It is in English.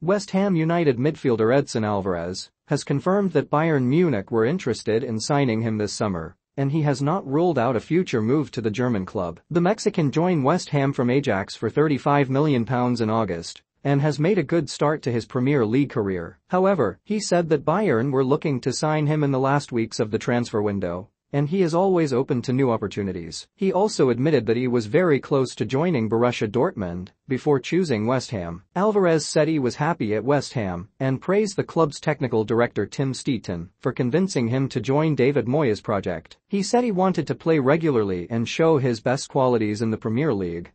West Ham United midfielder Edson Alvarez has confirmed that Bayern Munich were interested in signing him this summer and he has not ruled out a future move to the German club. The Mexican joined West Ham from Ajax for £35 million in August and has made a good start to his Premier League career. However, he said that Bayern were looking to sign him in the last weeks of the transfer window and he is always open to new opportunities. He also admitted that he was very close to joining Borussia Dortmund before choosing West Ham. Alvarez said he was happy at West Ham and praised the club's technical director Tim Steidten for convincing him to join David Moyes' project. He said he wanted to play regularly and show his best qualities in the Premier League